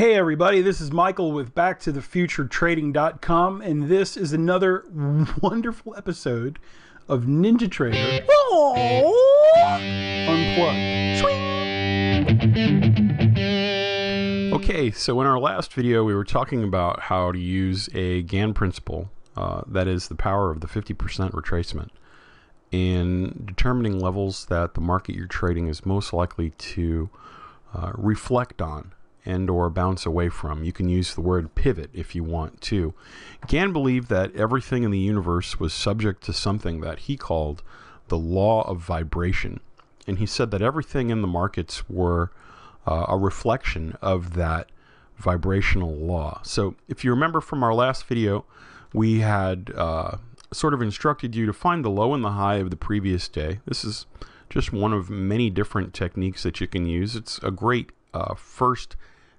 Hey everybody, this is Michael with BackToTheFutureTrading.com, and this is another wonderful episode of Ninja Trader. Unplugged. Okay, so in our last video, we were talking about how to use a Gann principle, uh, that is the power of the 50% retracement, in determining levels that the market you're trading is most likely to uh, reflect on and or bounce away from. You can use the word pivot if you want to. Gann believed that everything in the universe was subject to something that he called the law of vibration. And he said that everything in the markets were uh, a reflection of that vibrational law. So if you remember from our last video, we had uh, sort of instructed you to find the low and the high of the previous day. This is just one of many different techniques that you can use. It's a great uh, first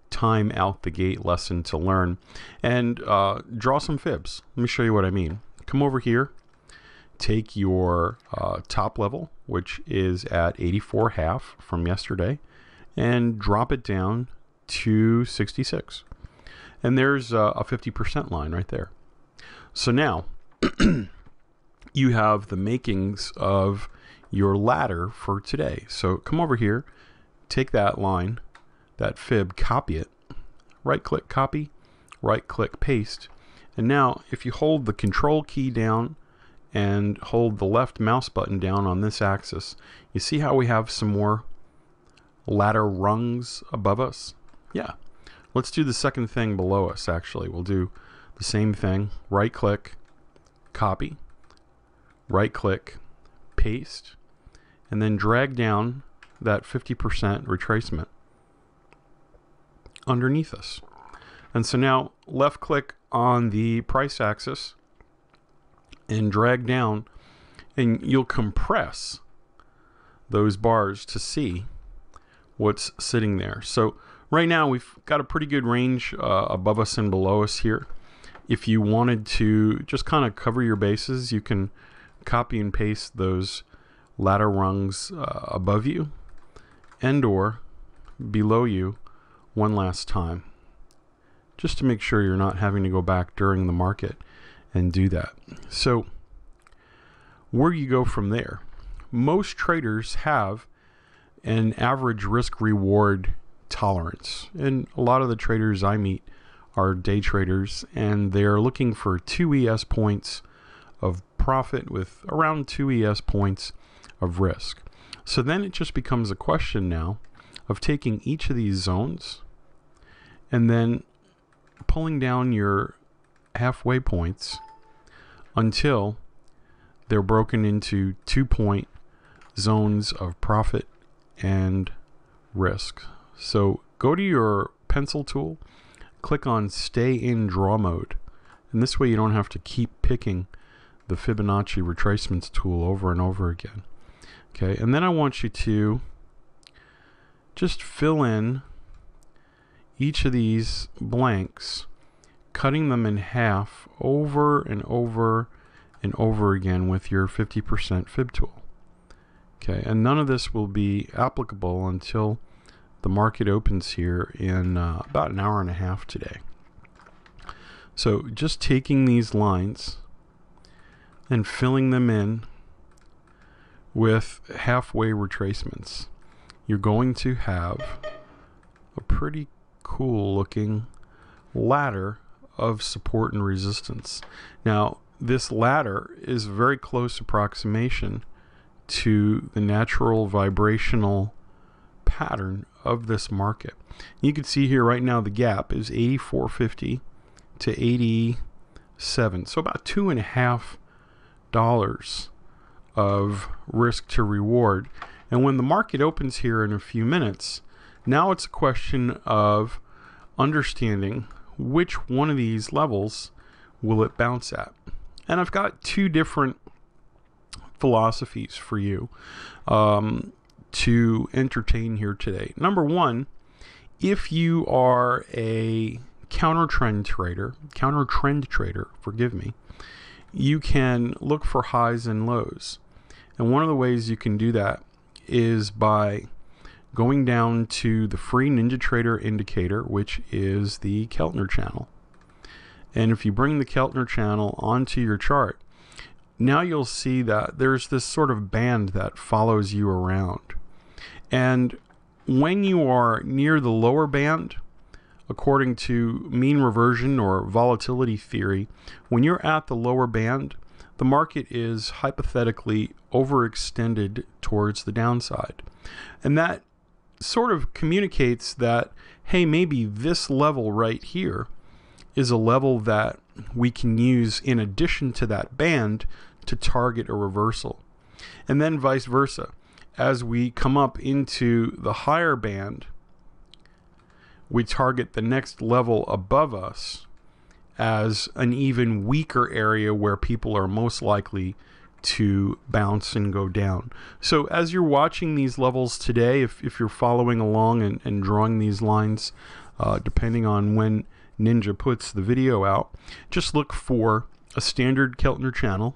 time out the gate lesson to learn and uh, draw some fibs. Let me show you what I mean. Come over here, take your uh, top level, which is at 84 half from yesterday, and drop it down to 66. And there's uh, a 50% line right there. So now you have the makings of your ladder for today. So come over here, take that line, that fib, copy it, right click copy, right click paste. And now if you hold the control key down and hold the left mouse button down on this axis, you see how we have some more ladder rungs above us? Yeah. Let's do the second thing below us actually. We'll do the same thing, right click, copy, right click, paste, and then drag down that 50% retracement underneath us. And so now left click on the price axis and drag down and you'll compress those bars to see what's sitting there. So right now we've got a pretty good range uh, above us and below us here. If you wanted to just kind of cover your bases, you can copy and paste those ladder rungs uh, above you and or below you one last time just to make sure you're not having to go back during the market and do that. So where you go from there? Most traders have an average risk reward tolerance. And a lot of the traders I meet are day traders and they're looking for 2 ES points of profit with around 2 ES points of risk. So then it just becomes a question now of taking each of these zones and then pulling down your halfway points until they're broken into two point zones of profit and risk. So go to your pencil tool, click on stay in draw mode, and this way you don't have to keep picking the Fibonacci retracements tool over and over again. Okay, and then I want you to just fill in each of these blanks, cutting them in half over and over and over again with your 50% fib tool. Okay, and none of this will be applicable until the market opens here in uh, about an hour and a half today. So just taking these lines and filling them in with halfway retracements, you're going to have a pretty cool looking ladder of support and resistance. Now, this ladder is a very close approximation to the natural vibrational pattern of this market. You can see here right now the gap is 84.50 to 87, so about two and a half dollars of risk to reward. And when the market opens here in a few minutes, now it's a question of understanding which one of these levels will it bounce at. And I've got two different philosophies for you um, to entertain here today. Number one, if you are a counter trend trader, counter trend trader, forgive me, you can look for highs and lows. And one of the ways you can do that is by going down to the free NinjaTrader indicator, which is the Keltner channel. And if you bring the Keltner channel onto your chart, now you'll see that there's this sort of band that follows you around. And when you are near the lower band, according to mean reversion or volatility theory, when you're at the lower band, the market is hypothetically overextended towards the downside. And that sort of communicates that, hey, maybe this level right here is a level that we can use in addition to that band to target a reversal. And then vice versa. As we come up into the higher band, we target the next level above us as an even weaker area where people are most likely to bounce and go down. So as you're watching these levels today, if, if you're following along and, and drawing these lines, uh, depending on when Ninja puts the video out, just look for a standard Keltner channel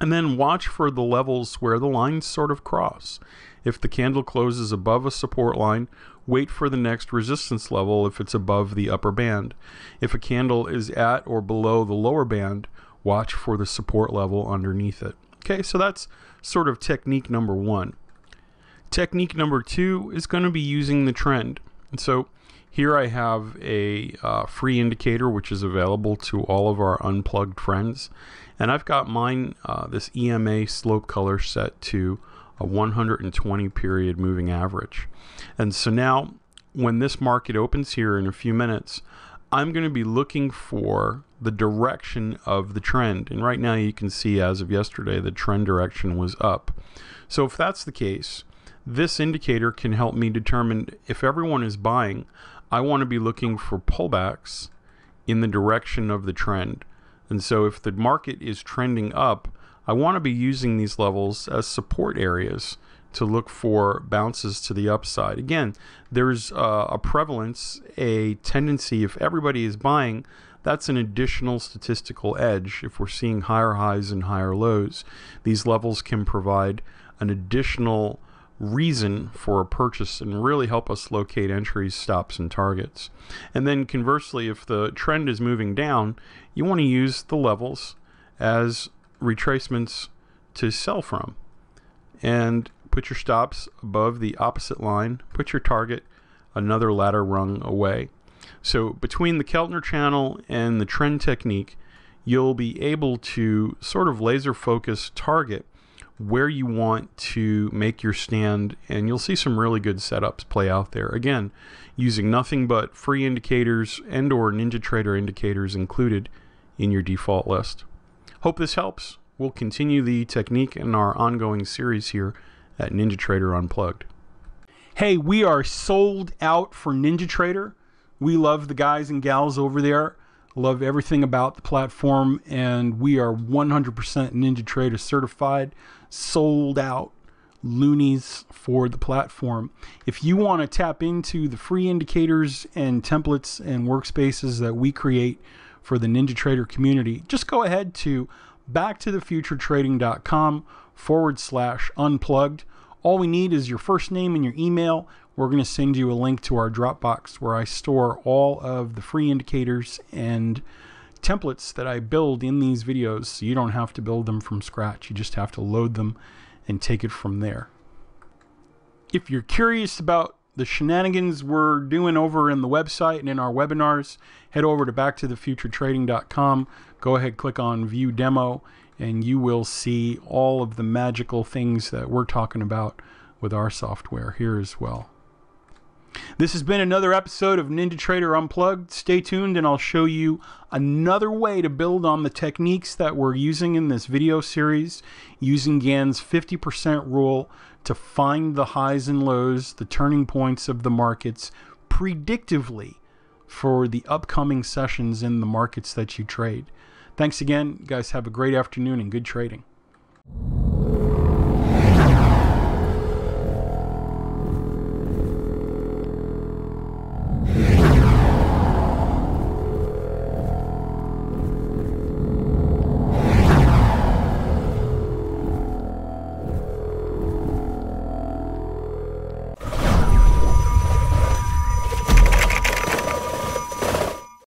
and then watch for the levels where the lines sort of cross. If the candle closes above a support line, wait for the next resistance level if it's above the upper band. If a candle is at or below the lower band, watch for the support level underneath it. Okay, so that's sort of technique number one. Technique number two is going to be using the trend. And so here I have a uh, free indicator which is available to all of our unplugged friends. And I've got mine, uh, this EMA slope color set to a 120 period moving average. And so now when this market opens here in a few minutes, I'm going to be looking for the direction of the trend. And right now you can see as of yesterday, the trend direction was up. So if that's the case, this indicator can help me determine if everyone is buying, I want to be looking for pullbacks in the direction of the trend. And so if the market is trending up, I want to be using these levels as support areas to look for bounces to the upside. Again, there's uh, a prevalence, a tendency, if everybody is buying, that's an additional statistical edge. If we're seeing higher highs and higher lows, these levels can provide an additional reason for a purchase and really help us locate entries, stops, and targets. And then conversely, if the trend is moving down, you want to use the levels as retracements to sell from. And put your stops above the opposite line, put your target another ladder rung away. So between the Keltner channel and the trend technique, you'll be able to sort of laser focus target where you want to make your stand and you'll see some really good setups play out there. Again using nothing but free indicators and or NinjaTrader indicators included in your default list. Hope this helps. We'll continue the technique in our ongoing series here at NinjaTrader Unplugged. Hey, we are sold out for Ninja Trader. We love the guys and gals over there. Love everything about the platform, and we are 100% Ninja Trader certified, sold out loonies for the platform. If you want to tap into the free indicators and templates and workspaces that we create for the Ninja Trader community, just go ahead to backtothefuturetrading.com forward slash unplugged. All we need is your first name and your email. We're going to send you a link to our Dropbox where I store all of the free indicators and templates that I build in these videos so you don't have to build them from scratch. You just have to load them and take it from there. If you're curious about the shenanigans we're doing over in the website and in our webinars, head over to backtothefuturetrading.com. Go ahead, click on View Demo, and you will see all of the magical things that we're talking about with our software here as well. This has been another episode of Ninja Trader Unplugged. Stay tuned and I'll show you another way to build on the techniques that we're using in this video series using Gann's 50% rule to find the highs and lows, the turning points of the markets predictively for the upcoming sessions in the markets that you trade. Thanks again. Guys have a great afternoon and good trading.